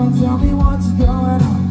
Tell me what's going on.